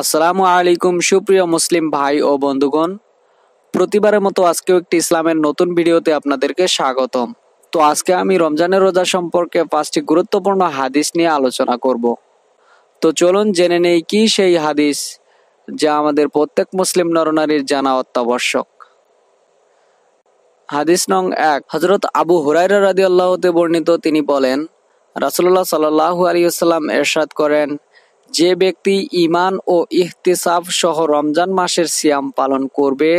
আসসালামু আলাইকুম, সুপ্রিয় মুসলিম ভাই ও বন্ধুগণ। প্রতিবারের মতো আজকেও একটি ইসলামের নতুন ভিডিওতে আপনাদেরকে স্বাগতম। তো আজকে আমি রমজানের রোজা সম্পর্কে পাঁচটি গুরুত্বপূর্ণ হাদিস নিয়ে আলোচনা করব। তো চলুন জেনে নেই কি সেই হাদিস যা আমাদের প্রত্যেক মুসলিম নরনারীর জানা অত্যাবশ্যক। হাদিস নং এক হজরত আবু হুরাইরা রাদি আল্লাহতে বর্ণিত তিনি বলেন রাসুল্লাহ সাল্লাহু আলিয়াল্লাম এরশাদ করেন যে ব্যক্তি ইমান ও ইহতিসাব সহ রমজান মাসের সিয়াম পালন করবে,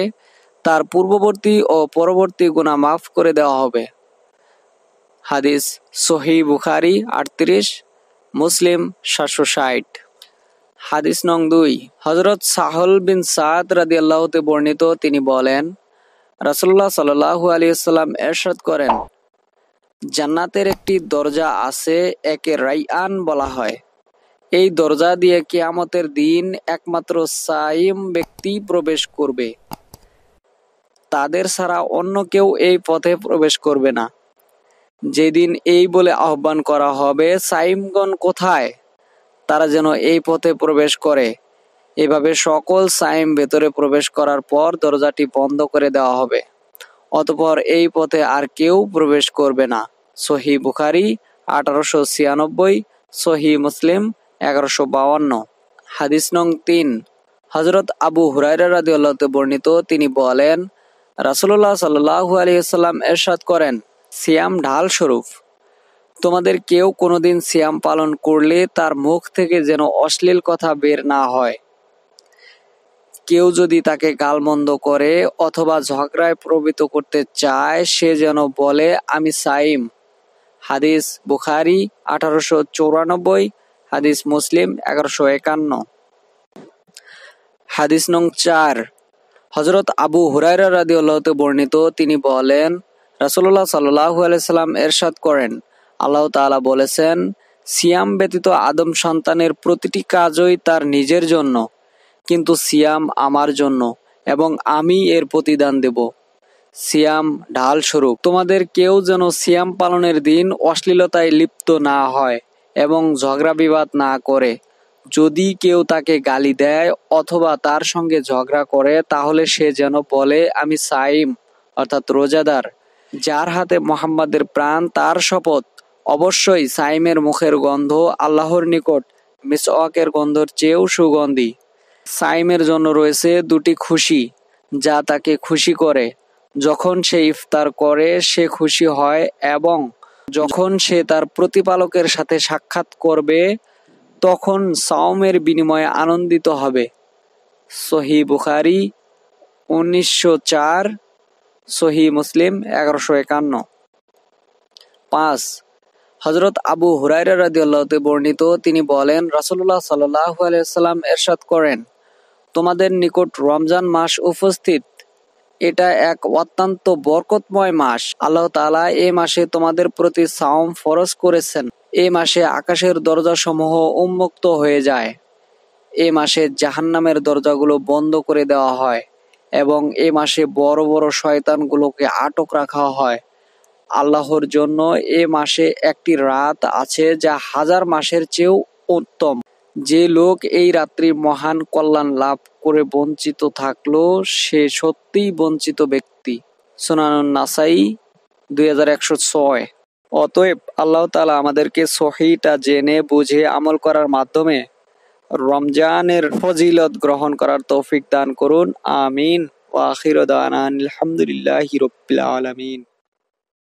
তার পূর্ববর্তী ও পরবর্তী গুণা মাফ করে দেওয়া হবে। হাদিস সহি বুখারি, আটত্রিশ, মুসলিম, সাতশো ষাট। হাদিস নং দুই হজরত সাহল বিন সাদ রাদি আল্লাহতে বর্ণিত, তিনি বলেন রাসুল্লাহ সাল্লাহু আলিয়াল্লাম এরশাদ করেন, জান্নাতের একটি দরজা আছে, একে রাইয়ান বলা হয়। এই দরজা দিয়ে কেয়ামতের দিন একমাত্র সাইম ব্যক্তি প্রবেশ করবে। তাদের ছাড়া অন্য কেউ এই পথে প্রবেশ করবে না। যেদিন এই বলে আহ্বান করা হবে, সাইমগণ কোথায়? তারা যেন এই পথে প্রবেশ করে। এভাবে সকল সাইম ভেতরে প্রবেশ করার পর দরজাটি বন্ধ করে দেওয়া হবে। অতপর এই পথে আর কেউ প্রবেশ করবে না। সহি বুখারি আঠারোশো ছিয়ানব্বই, সহি মুসলিম এগারোশো বাউান্ন হাদিস নং তিন। হজরত আবু হুরাইরা রাদিউল্লাহতে বর্ণিত, তিনি বলেন রাসুল্লাহ সাল্লাহু আলিয়াল্লাম এরশাদ করেন, সিয়াম ঢাল স্বরূপ। তোমাদের কেউ কোনোদিন সিয়াম পালন করলে তার মুখ থেকে যেন অশ্লীল কথা বের না হয়। কেউ যদি তাকে গালমন্দ করে অথবা ঝগড়ায় প্রবৃত করতে চায়, সে যেন বলে, আমি সাইম। হাদিস বুখারি আঠারোশো চৌরানব্বই হাদিস মুসলিম এগারোশো একান্ন। হাদিস নং চার হজরত আবু হুরাইরা রাদি আল্লাহতে বর্ণিত, তিনি বলেন রাসুল্লাহ সাল্লাহু আলাইসাল্লাম এরশাদ করেন। আল্লাহ তালা বলেছেন, সিয়াম ব্যতীত আদম সন্তানের প্রতিটি কাজই তার নিজের জন্য, কিন্তু সিয়াম আমার জন্য এবং আমি এর প্রতিদান দেব। সিয়াম ঢাল স্বরূপ। তোমাদের কেউ যেন সিয়াম পালনের দিন অশ্লীলতায় লিপ্ত না হয়। এবং ঝগড়া বিবাদ না করে। যদি কেউ তাকে গালি দেয় অথবা তার সঙ্গে ঝগড়া করে, তাহলে সে যেন বলে, আমি সাইম অর্থাৎ রোজাদার। যার হাতে মোহাম্মদের প্রাণ, তার শপথ। অবশ্যই সাইমের মুখের গন্ধ আল্লাহর নিকট, মিসওয়াকের গন্ধর চেয়েও সুগন্ধি। সাইমের জন্য রয়েছে দুটি খুশি, যা তাকে খুশি করে। যখন সে ইফতার করে, সে খুশি হয় এবং যখন সে তার প্রতিপালকের সাথে সাক্ষাৎ করবে, তখন সাওমের বিনিময়ে আনন্দিত হবে। সহি বুখারি, উনিশশো চার, সহি মুসলিম, এগারোশো একান্ন। পাঁচ হজরত আবু হুরাইরা রাদিউল্লাহতে বর্ণিত, তিনি বলেন রাসুল্লাহ সাল্লাহ আলাইসাল্লাম এরশাদ করেন, তোমাদের নিকট রমজান মাস উপস্থিত এটা এক অত্যন্ত বরকতময় মাস। আল্লাহ তালা এ মাসে তোমাদের প্রতি সাওম ফরজ করেছেন। এ মাসে আকাশের দরজাসমূহ উন্মুক্ত হয়ে যায়। এ মাসে জাহান্নামের দরজাগুলো বন্ধ করে দেওয়া হয় এবং এ মাসে বড় বড় শয়তানগুলোকে আটক রাখা হয়। আল্লাহর জন্য এ মাসে একটি রাত আছে যা হাজার মাসের চেয়েও উত্তম। যে লোক এই রাত্রির মহান কল্যাণ লাভ করে বঞ্চিত থাকল, সে সত্যিই বঞ্চিত ব্যক্তি। সোনানুন নাসাই দুই হাজার একশো ছয়। অতএব আল্লাহ তালা আমাদেরকে সহিটা জেনে, বুঝে আমল করার মাধ্যমে রমজানের ফজিলত গ্রহণ করার তৌফিক দান করুন। আমিন। ওয়াখির আলহামদুলিল্লাহ রবিল আলমিন।